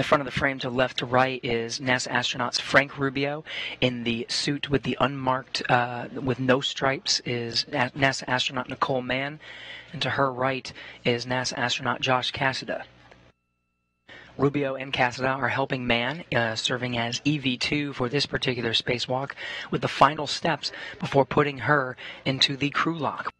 the front of the frame to left to right is NASA astronauts Frank Rubio. In the suit with the unmarked, uh, with no stripes, is NASA astronaut Nicole Mann. And to her right is NASA astronaut Josh Cassada. Rubio and Cassada are helping Mann, uh, serving as EV2 for this particular spacewalk, with the final steps before putting her into the crew lock.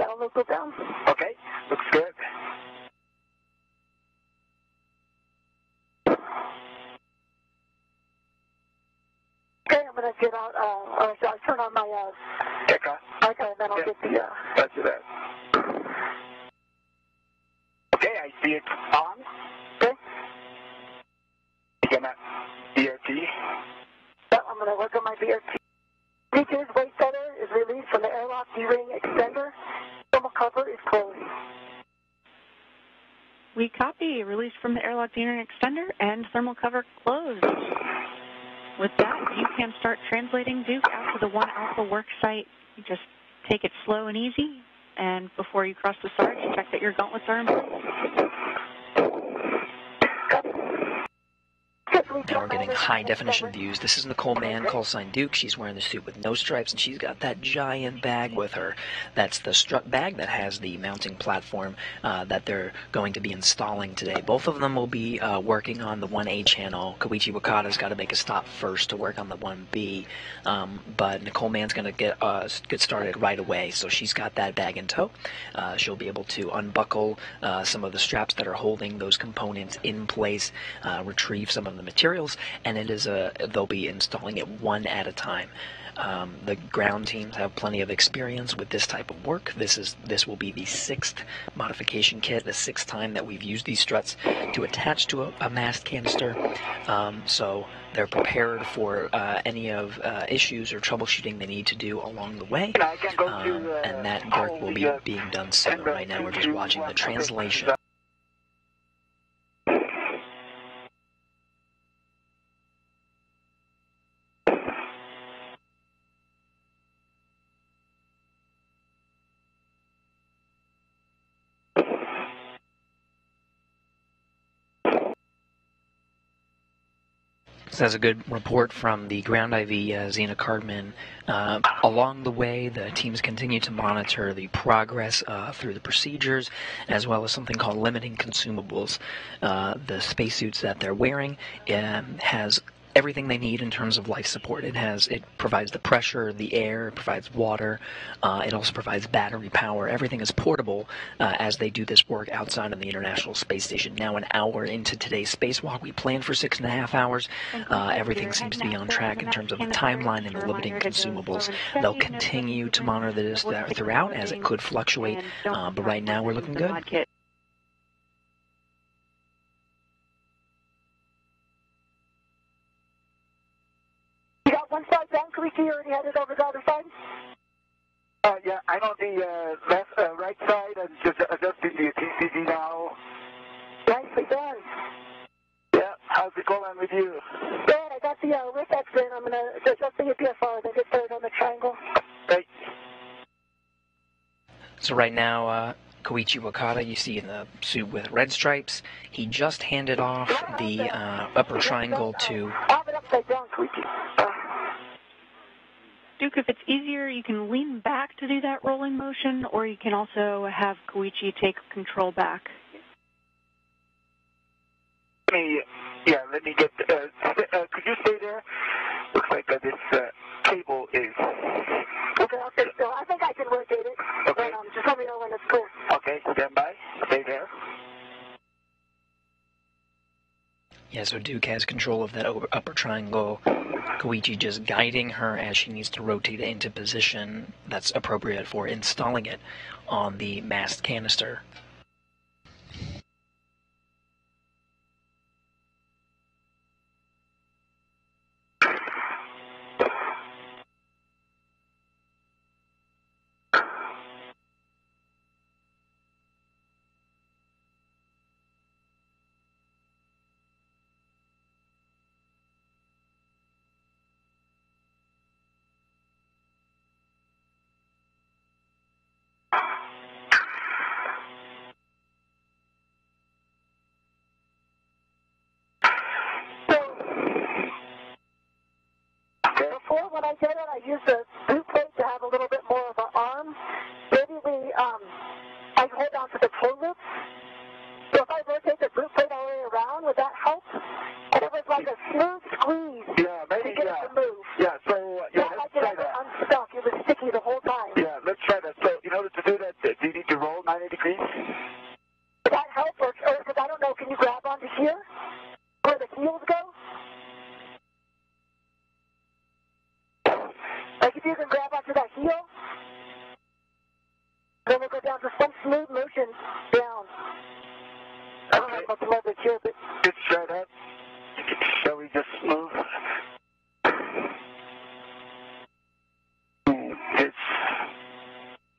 Okay, a local down. Okay, looks good. Okay, I'm gonna get out. Uh, uh, so I'll turn on my. Uh, Eka, okay, then I'll Yeah. get the. Uh, that's that. Okay, I see it on. okay. You gonna ERT? So I'm gonna work on my BRT. Features weight released from the airlock D-ring extender. Thermal cover is closed. We copy. Release from the airlock D-ring extender and thermal cover closed. With that, you can start translating Duke out to the one alpha work site. You just take it slow and easy, and before you cross the SARJ, check that your gauntlets are in place. Now we're getting high definition views. This is Nicole Mann, call sign Duke. She's wearing the suit with no stripes, and she's got that giant bag with her. That's the strut bag that has the mounting platform uh, that they're going to be installing today. Both of them will be uh, working on the 1A channel. Koichi Wakata's got to make a stop first to work on the 1B, um, but Nicole Mann's going to get uh, get started right away. So she's got that bag in tow. Uh, she'll be able to unbuckle uh, some of the straps that are holding those components in place, uh, retrieve some of the materials, and it is a they'll be installing it one at a time. Um, the ground teams have plenty of experience with this type of work. This is this will be the sixth modification kit, the sixth time that we've used these struts to attach to a, a mast canister. Um, so they're prepared for uh, any of uh, issues or troubleshooting they need to do along the way. I can go Um. Uh, and that work will be being done soon. Right now, we're just watching the translation. This has a good report from the ground IV, uh, Zena Cardman. Uh, along the way, the teams continue to monitor the progress uh, through the procedures, as well as something called limiting consumables. Uh, the spacesuits that they're wearing um, has everything they need in terms of life support. It has it provides the pressure, the air, it provides water. Uh, it also provides battery power. Everything is portable uh, as they do this work outside of the International Space Station. Now, an hour into today's spacewalk, we planned for six and a half hours. Uh, everything seems to be on track in terms of the timeline and the limiting consumables. They'll continue to monitor this throughout as it could fluctuate, uh, but right now we're looking good. On the uh, left, uh, right side and just adjusting the TCD now. Nicely done. Yeah, how's it going with you? Good, I got the uh, lift exit. I'm gonna adjust the EPFR, then get started on the triangle. Hey, So right now, uh, Koichi Wakata, you see in the suit with red stripes, he just handed off the uh, upper triangle to have it upside down, Kaliki. Uh, Duke, if it's easier, you can lean back to do that rolling motion, or you can also have Koichi take control back. let me, yeah, let me get, uh, uh, could you stay there? Looks like uh, this uh, cable is, okay, I'll stay still. I think I can rotate it. Okay. But, um, just let me know when it's clear. okay, stand by, stay there. Yeah, so Duke has control of that upper triangle. Koichi just guiding her as she needs to rotate it into position that's appropriate for installing it on the mast canister. I it, I used to have a little bit more of an arm. Maybe we, um, I hold on to the toe loop. So if I rotate the boot plate all the way around, would that help? And it was like a smooth squeeze Yeah, to maybe, get yeah. it to move. Yeah, so, uh, yeah, Not let's like it try ever that. unstuck. It was sticky the whole time. Yeah, let's try that. So, in order to do that, uh, do you need to roll 90 degrees? Would that help? Or, or, because I don't know, can you grab onto here? Where the heels go? Like if you can grab onto that heel, then we'll go down to some smooth motion down. I don't have much leverage here, but Let's try that. Shall we just move? Hmm, It's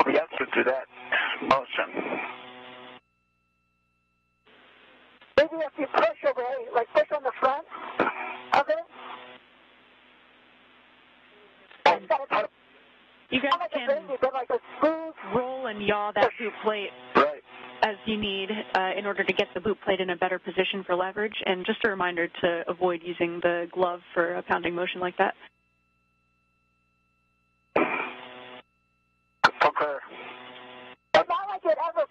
reaction to that motion. maybe if you push away, like push on the front of it. It's You guys like a can baby, like roll and yaw that boot plate Right. as you need uh, in order to get the boot plate in a better position for leverage. And just a reminder to avoid using the glove for a pounding motion like that. Okay. It's not like it ever.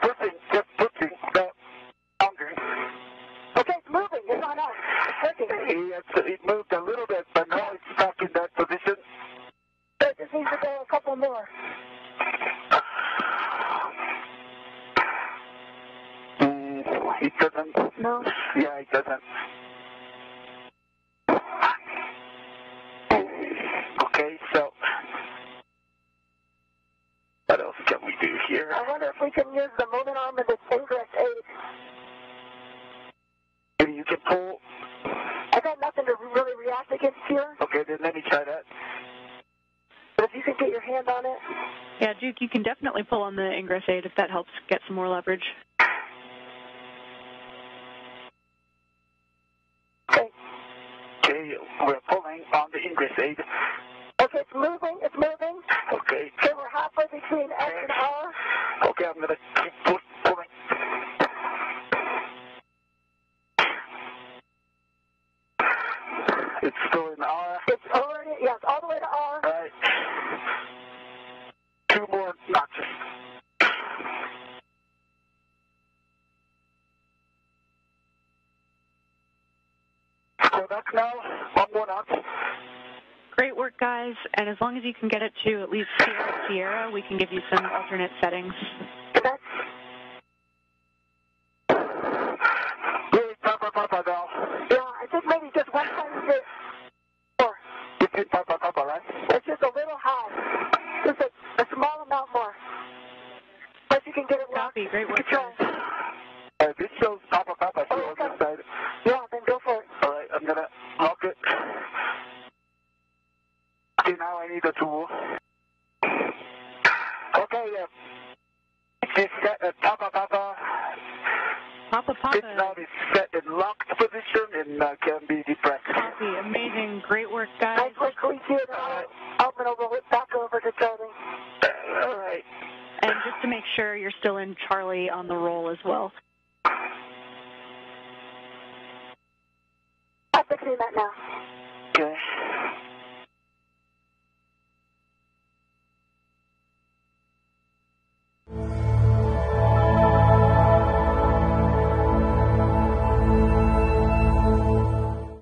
Pushing, just pushing, the boundary. Okay, it's moving. It's not us. It's working. Yes, it moved a little bit, but now it's stuck in that position. So it just needs to go a couple more. Mm, it doesn't. No. Yeah, it doesn't. Okay, so what else can we do here? I wonder if we can use the moment arm of the ingress aid. Maybe you can pull. I got nothing to really react against here, Okay, then let me try that. but if you can get your hand on it. Yeah, Duke, you can definitely pull on the ingress aid if that helps get some more leverage. Okay. We're pulling on the ingress aid. Okay, it's moving. It's moving. Okay, Okay, we're halfway between S and R. okay, I'm gonna keep pu- pulling. It's still in R. It's already, yes, all the way to R. Right. Two more notches. Go back now. One more notch. Great work, guys. And as long as you can get it to at least Sierra Sierra, we can give you some alternate settings. And that's, Really, Papa, Papa, now. yeah, I think maybe just one more. You see Papa, Papa, right? It's just a little high. Just a, a small amount more. But you can get it. Copy. Great You work, can Uh, this shows Papa, Papa here on this. Yeah, then go for it. All right, I'm gonna lock it. Okay, now I need a tool. Okay, yeah. It's set at Papa Papa. Papa It's now Papa. is set in locked position and uh, can be depressed. Copy. Amazing. Great work, guys. Nice work, Quincy. And I'll, I'm going to roll it back over to Charlie. Uh, all right. And just to make sure you're still in Charlie on the roll as well. I'm fixing that now.